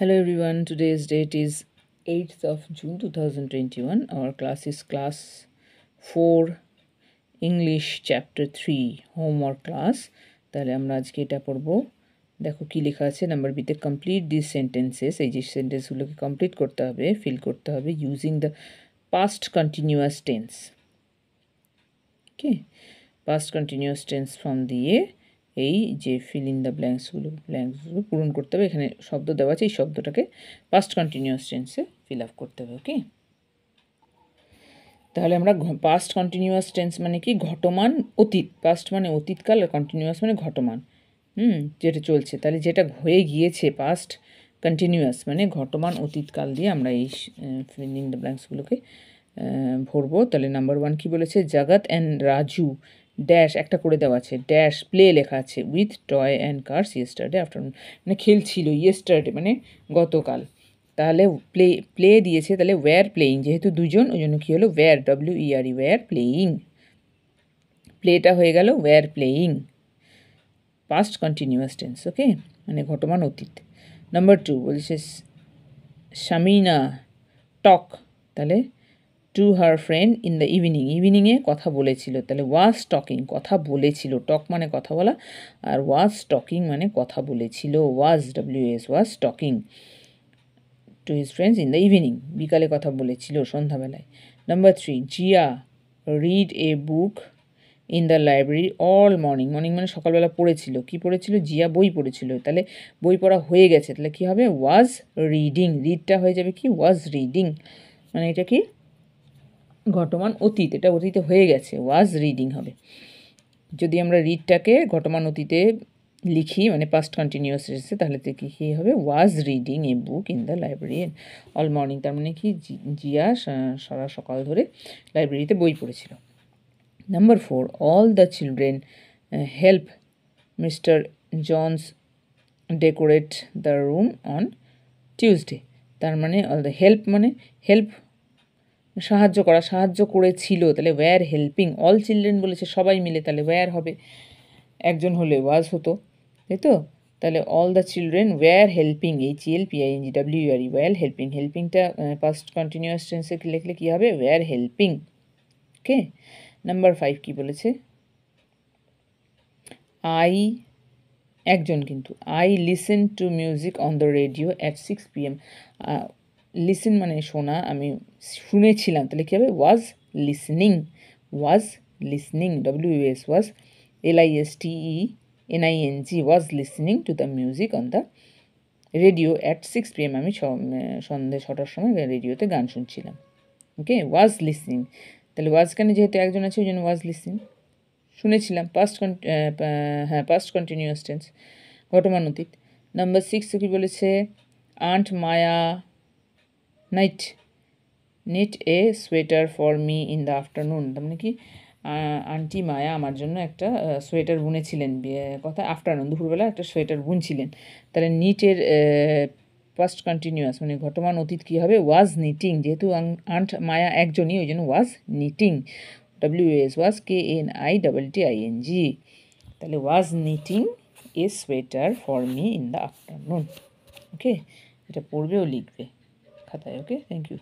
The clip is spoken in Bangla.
Hello everyone, today's date is 8th of June 2021. Our class is class 4 English chapter 3 homework class. তাহলে আমরা আজকে এটা পড়ব দেখো কি লেখা আছে নাম্বার বিতে কমপ্লিট দিস সেন্টেন্সেস এই যে সেন্টেন্সগুলোকে কমপ্লিট করতে হবে ফিল করতে হবে using the past continuous tense okay past continuous tense form দিয়ে এই যে ফিল ইন দ্য ব্ল্যাঙ্কসগুলো ব্ল্যাঙ্কসগুলো পূরণ করতে হবে। এখানে শব্দ দেওয়া আছে, এই শব্দটাকে পাস্ট কন্টিনিউয়াস টেন্সে ফিল আপ করতে হবে ওকে তাহলে আমরা পাস্ট কন্টিনিউয়াস টেন্স মানে কি? ঘটমান, অতীত। পাস্ট মানে অতীতকাল, আর কন্টিনিউয়াস মানে ঘটমান। হুম, যেটা চলছে। তাহলে যেটা হয়ে গিয়েছে পাস্ট কন্টিনিউয়াস মানে ঘটমান, অতীতকাল দিয়ে আমরা এই ফিল দ্য ব্ল্যাঙ্কসগুলোকে ভরবো। তাহলে নাম্বার ওয়ান কী বলেছে? জগৎ অ্যান্ড রাজু। ড্যাশ একটা করে দেওয়া আছে ড্যাশ প্লে লেখা আছে with toy and cars yesterday afternoon মানে খেলছিল ইয়েস্টারডে মানে গতকাল। তাহলে প্লে প্লে দিয়েছে, তাহলে ওয়্যার প্লেয়িং যেহেতু দুজন, ওই জন্য কী হলো were W E were playing প্লেটা হয়ে গেল were playing past continuous tense okay মানে ঘটমান অতীত। নাম্বার টু বলছে শামিনা টক তাহলে to her friend in the evening ইভিনিংয়ে কথা বলেছিল। তাহলে ওয়াজ টকিং কথা বলেছিল। টক মানে কথা বলা, আর ওয়াজ টকিং মানে কথা বলেছিল। Was W S was talking to his friends in the evening বিকালে কথা বলেছিল সন্ধ্যাবেলায়। Number three Jia read a book in the library all morning morning মানে সকালবেলা পড়েছিল। কি পড়েছিল? জিয়া বই পড়েছিল। তাহলে বই পড়া হয়ে গেছে। তাহলে কী হবে? ওয়াজ রিডিং রিডটা হয়ে যাবে কি? ওয়াজ রিডিং মানে এটা কি? ঘটমান অতীত, এটা অতীতে হয়ে গেছে ওয়াজ রিডিং হবে। যদি আমরা রিডটাকে ঘটমান অতীতে লিখি মানে পাস্ট কন্টিনিউয়াস এসেছে তাহলে তো কী কী হবে? Was reading a book in the library all morning তার মানে কি? জিয়া সারা সকাল ধরে লাইব্রেরিতে বই পড়েছিল। Number four all the children help mister Jones decorate the room on Tuesday তার মানে অল দ্য হেল্প মানে হেল্প সাহায্য করা, সাহায্য করেছিল। তাহলে ওয়্যার হেল্পিং অল চিলড্রেন বলেছে, সবাই মিলে তাহলে ওয়্যার হবে। একজন হলে ওয়াজ হতো, তাই তো? তাহলে all the children were helping H L P I N G W R E were helping হেল্পিংটা past continuous টেন্সে লিখলে কী হবে? Were helping okay number five কী বলেছে? আই একজন কিন্তু। I listen to music on the radio at six P M listen মানে শোনা, আমি শুনেছিলাম। তাহলে কী হবে? Was listening was listening W S was L I S T E N I N G was listening to the music on the radio at six P M আমি সন্ধ্যে ছটার সময় রেডিওতে গান শুনছিলাম। ওকে ওয়াজ লিসনিং তাহলে ওয়াজ কানে যেহেতু একজন আছে, ওই জন্য ওয়াজ লিসনিং শুনেছিলাম। পাস্ট হ্যাঁ পাস্ট কন্টিনিউয়াস টেন্স ঘটমান অতীত নাম্বার সিক্স কী বলেছে? Aunt Maya night knit a sweater for me in the afternoon তার মানে কি? আন্টি মায়া আমার জন্য একটা সোয়েটার বুনেছিলেন। কথা আফটারনুন দুপুরবেলা একটা সোয়েটার বুনছিলেন। তাহলে নিটের ফার্স্ট কন্টিনিউয়াস মানে ঘটমান অতীত কী হবে? ওয়াজ নিটিং যেহেতু আন্ট মায়া একজনই, ওই জন্য was knitting W S was K N I double T I N G তাহলে was knitting a sweater for me in the afternoon okay এটা পড়বে ও লিখবে। খাতায় ওকে থ্যাংক ইউ